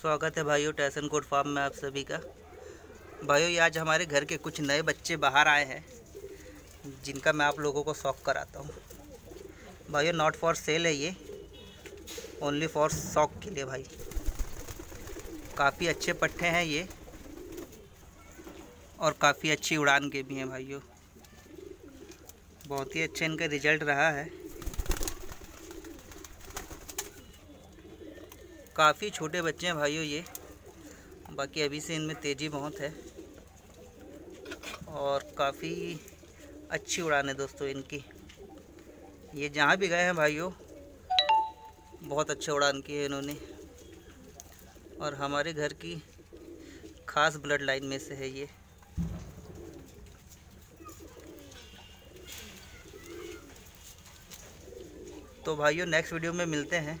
स्वागत है भाइयों टैसन कोट फार्म में आप सभी का। भाइयों आज हमारे घर के कुछ नए बच्चे बाहर आए हैं, जिनका मैं आप लोगों को शौक कराता हूँ। भाइयों नॉट फॉर सेल है ये ओनली फॉर शौक के लिए भाई। काफ़ी अच्छे पट्टे हैं ये, और काफ़ी अच्छी उड़ान के भी हैं भाइयों। बहुत ही अच्छे इनका रिज़ल्ट रहा है। काफ़ी छोटे बच्चे हैं भाइयों ये। बाकी अभी से इनमें तेज़ी बहुत है। और काफ़ी अच्छी उड़ान है दोस्तों इनकी। ये जहाँ भी गए हैं भाइयों, बहुत अच्छे उड़ान की है इन्होंने। और हमारे घर की ख़ास ब्लड लाइन में से है ये। तो भाइयों नेक्स्ट वीडियो में मिलते हैं।